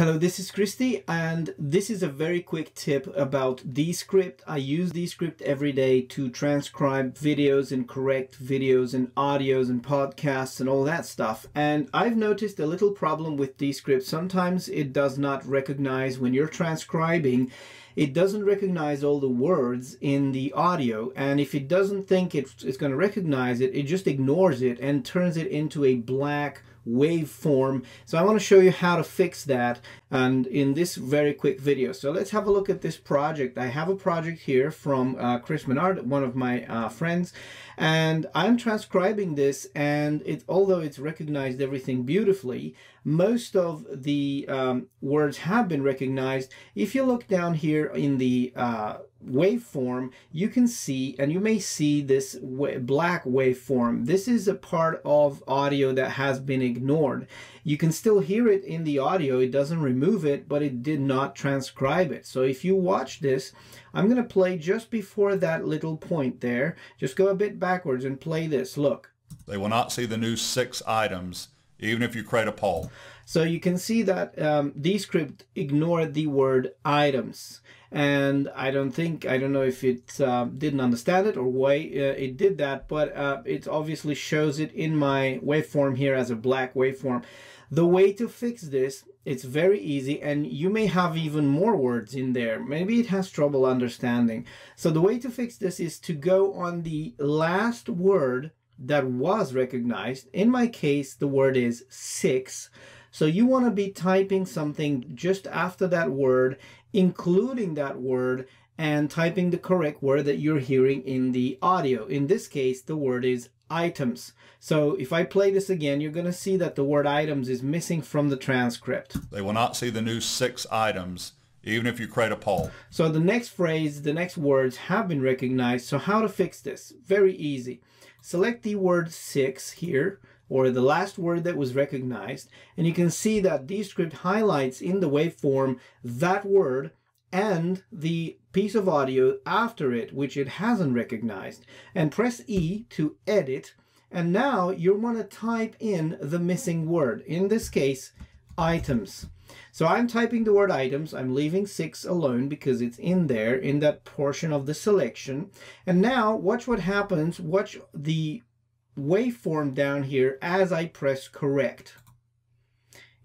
Hello, this is Cristi and this is a very quick tip about Descript. I use Descript every day to transcribe videos and correct videos and audios and podcasts and all that stuff. And I've noticed a little problem with Descript. Sometimes it does not recognize when you're transcribing it doesn't recognize all the words in the audio and if it doesn't think it's, it's going to recognize it it just ignores it and turns it into a black waveform. So I want to show you how to fix that and in this very quick video. So let's have a look at this project. I have a project here from uh, Chris Menard, one of my uh, friends, and I'm transcribing this and it, although it's recognized everything beautifully, most of the um, words have been recognized. If you look down here in the uh, waveform, you can see, and you may see this black waveform. This is a part of audio that has been ignored. You can still hear it in the audio. It doesn't remove it, but it did not transcribe it. So if you watch this, I'm going to play just before that little point there. Just go a bit backwards and play this. Look. They will not see the new six items even if you create a poll. So you can see that um, Descript ignored the word items. And I don't think, I don't know if it uh, didn't understand it or why uh, it did that, but uh, it obviously shows it in my waveform here as a black waveform. The way to fix this, it's very easy and you may have even more words in there. Maybe it has trouble understanding. So the way to fix this is to go on the last word that was recognized. In my case, the word is six. So you want to be typing something just after that word, including that word, and typing the correct word that you're hearing in the audio. In this case, the word is items. So if I play this again, you're going to see that the word items is missing from the transcript. They will not see the new six items even if you create a poll. So the next phrase, the next words have been recognized. So how to fix this? Very easy. Select the word 6 here, or the last word that was recognized, and you can see that Descript highlights in the waveform that word and the piece of audio after it, which it hasn't recognized. And press E to edit, and now you want to type in the missing word. In this case, items. So I'm typing the word items. I'm leaving six alone because it's in there in that portion of the selection. And now watch what happens. Watch the waveform down here as I press correct.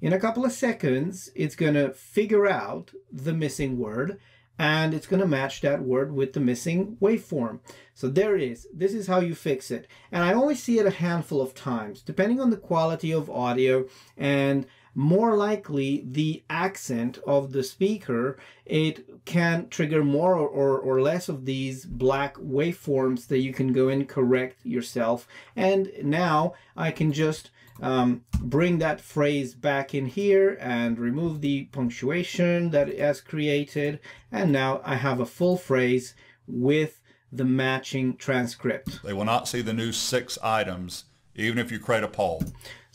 In a couple of seconds, it's going to figure out the missing word and it's going to match that word with the missing waveform. So there it is. This is how you fix it. And I only see it a handful of times, depending on the quality of audio and more likely the accent of the speaker, it can trigger more or, or less of these black waveforms that you can go and correct yourself. And now I can just um, bring that phrase back in here and remove the punctuation that it has created. And now I have a full phrase with the matching transcript. They will not see the new six items even if you create a poll.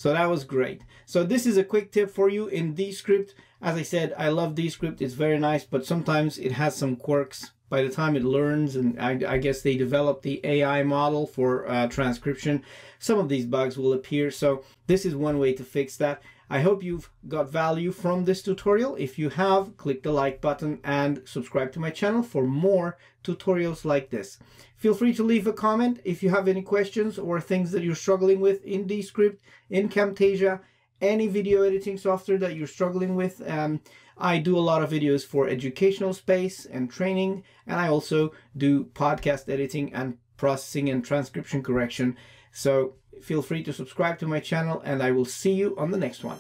So that was great. So this is a quick tip for you in Descript. As I said, I love Descript. It's very nice, but sometimes it has some quirks by the time it learns, and I, I guess they develop the AI model for uh, transcription, some of these bugs will appear. So this is one way to fix that. I hope you've got value from this tutorial. If you have, click the like button and subscribe to my channel for more tutorials like this. Feel free to leave a comment if you have any questions or things that you're struggling with in Descript, in Camtasia, any video editing software that you're struggling with. Um, I do a lot of videos for educational space and training, and I also do podcast editing and processing and transcription correction. So feel free to subscribe to my channel and I will see you on the next one.